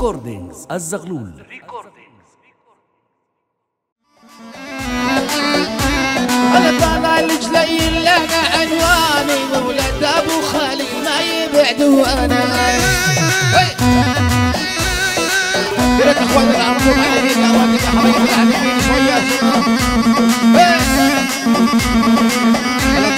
ريكوردينجز الزغلول أنا طالع الجليل لنا عنواني مولد ابو خالي ما يبعدوا أنا يا ريت اخواني العرضون على حبايبي على اليمين شوية أنا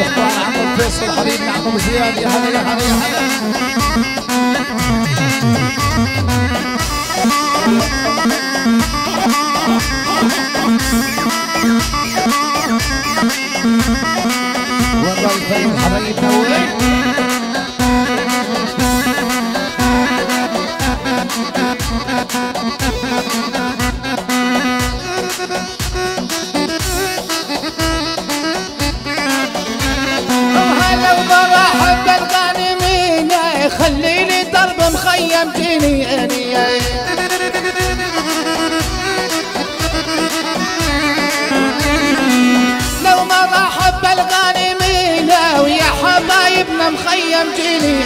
مختار عمرو فيصل حبيبنا عمرو زياد يا هلا يا هلا يا هلا مخيم جنيني لو مرحب بالغانمين ويا حبايبنا مخيم جنيني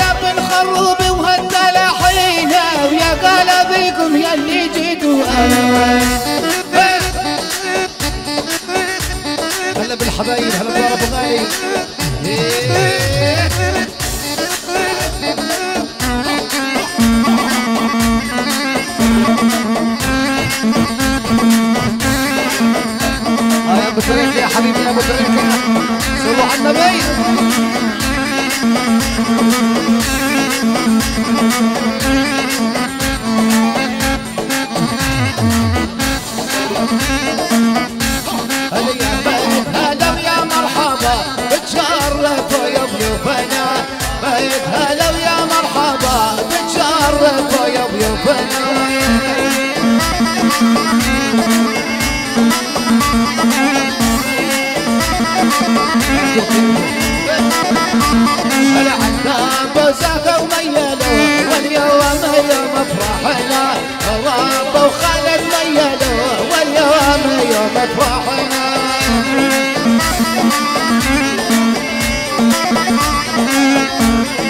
يا بن ويا قلبيكم يا اللي جيتوا أنا هلا هلا بابو غالي يا أبو تريكه يا حبيبي يا أبو تريكه صلوا على النبي هلا بتشرفوا يا ضيوفنا هلا عتاب زاكا وميلو واليوم يوم افراحنا رب وخالد ميلو واليوم يوم افراحنا هلا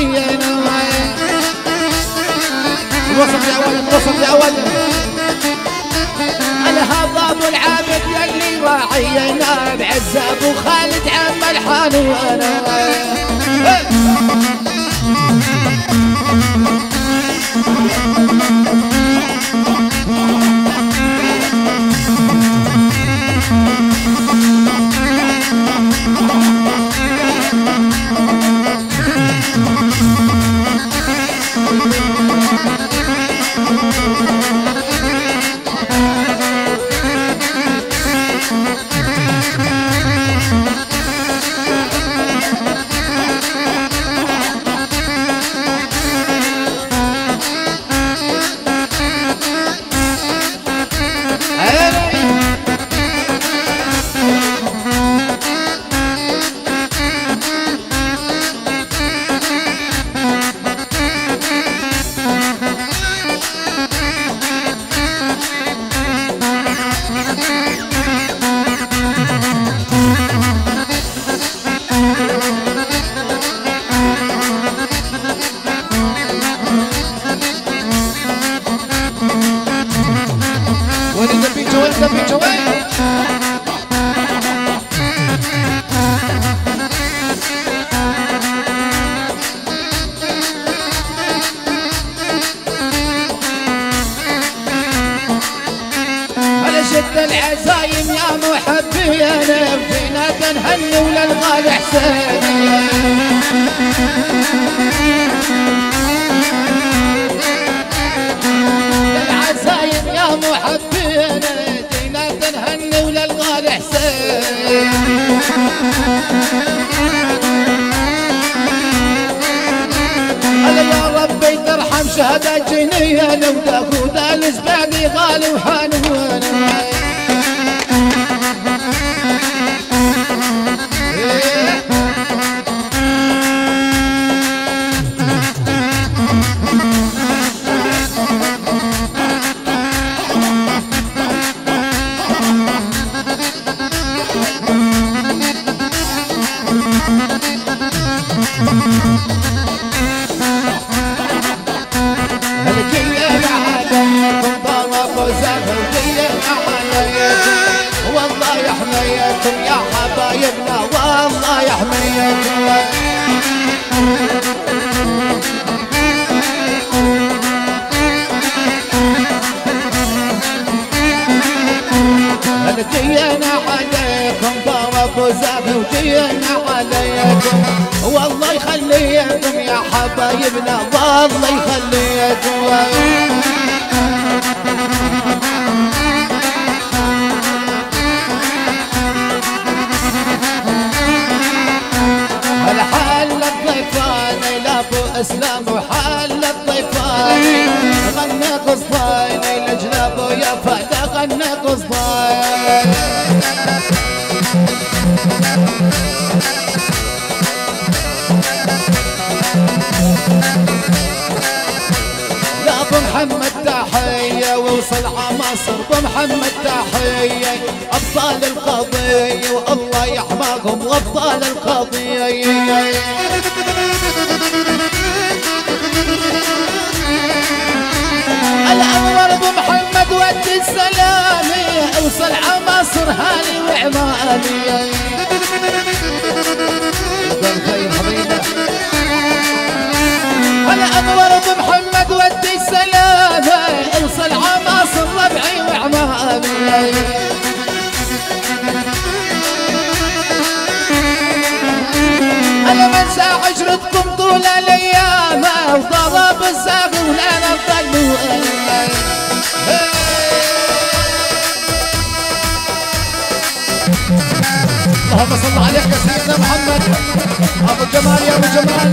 دينا الوسط يا ولد الوسط يا ولد ابو العابد يلي راعينا بعز ابو خالد عم الحان وأنا شد العزايم يا محبي انا فينا تنهني وللغالي حسيني العزايم يا محبي أنا هلا يا ربي ترحم شهداء جنيا لو تأخذ الزبادي غالي وحنون يحميكم يا حبايبنا والله يحميكم جينا عليكم ضرب وزاف وجينا عليكم. والله يخليكم يا حبايبنا والله يخليكم. اسلام وحال الضيفان غنى قصدان لجناب يا فدا غنى قصدان لا أبو محمد تحية ووصل عمصر أبو محمد تحية أبطال القضية والله يحماكم وأبطال القضية. بالخير حبيبي الانور ابو محمد ودي السلامة اوصل عماصر ربعي وعمامي أنا منسى عشرتكم طول الأيام وضرب الساق ولا نضل اللهم صل عليك يا سيدنا محمد. أبو جمال يا أبو جمال.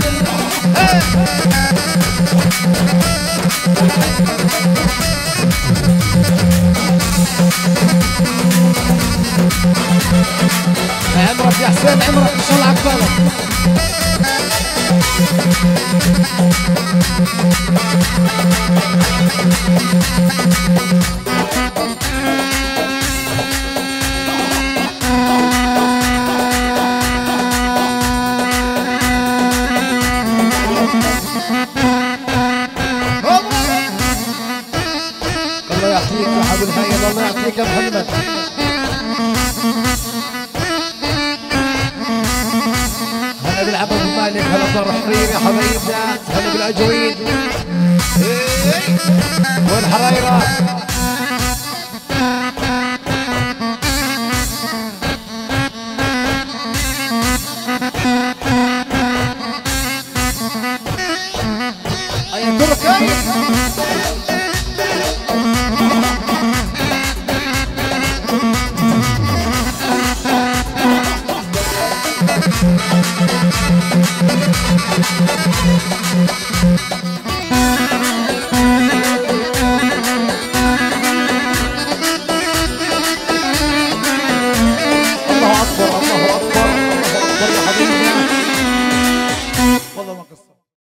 عمرك يا حسين عمرك ان شاء الله عقبالك؟ الله يعطيك يا حبيب الخير الله يعطيك يا محمد. هلا بالعبد المالك هلا بالرحيم يا حبيبنا هلا بالأجويد. إيه. والحرايره Música